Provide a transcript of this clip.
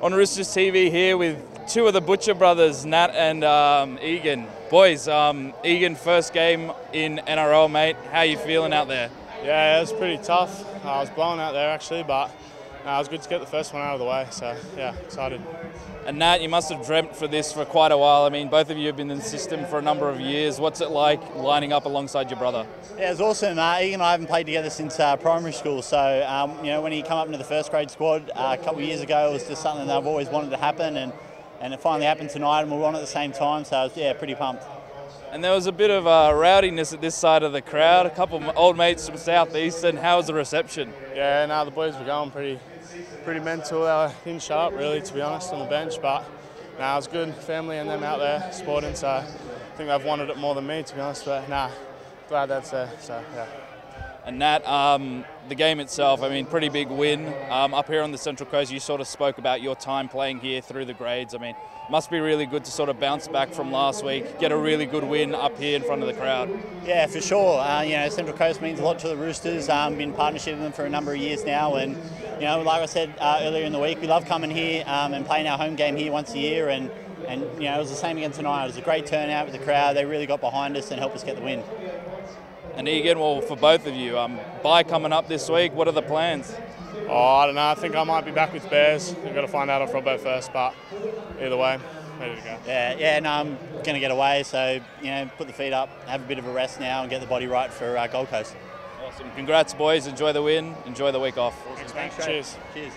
on Roosters TV here with two of the Butcher brothers, Nat and um, Egan. Boys, um, Egan, first game in NRL, mate. How you feeling out there? Yeah, it was pretty tough. I was blowing out there actually, but no, it was good to get the first one out of the way. So yeah, excited. And Nat, you must have dreamt for this for quite a while. I mean, both of you have been in the system for a number of years. What's it like lining up alongside your brother? Yeah, it's awesome. Uh, Egan and I haven't played together since uh, primary school. So, um, you know, when he came up into the first grade squad uh, a couple of years ago, it was just something that I've always wanted to happen. And, and it finally happened tonight, and we were on at the same time. So, I was, yeah, pretty pumped. And there was a bit of uh, rowdiness at this side of the crowd. A couple of old mates from Southeastern. How was the reception? Yeah, now the boys were going pretty, pretty mental. They were in sharp, really, to be honest, on the bench. But now it was good. Family and them out there sporting. So I think they've wanted it more than me, to be honest. But nah, glad that's there. So yeah. And Nat, um, the game itself, I mean, pretty big win. Um, up here on the Central Coast, you sort of spoke about your time playing here through the grades. I mean, must be really good to sort of bounce back from last week, get a really good win up here in front of the crowd. Yeah, for sure. Uh, you know, Central Coast means a lot to the Roosters. Um, been partnership with them for a number of years now, and you know, like I said uh, earlier in the week, we love coming here um, and playing our home game here once a year. And and you know, it was the same again tonight. It was a great turnout with the crowd. They really got behind us and helped us get the win. And Egan, well, for both of you, um, bye coming up this week. What are the plans? Oh, I don't know. I think I might be back with Bears. I've got to find out on Robbo first, but either way, ready to go. Yeah, yeah, no, I'm going to get away. So, you know, put the feet up, have a bit of a rest now, and get the body right for uh, Gold Coast. Awesome. Congrats, boys. Enjoy the win. Enjoy the week off. Awesome. Thanks, Cheers. Cheers.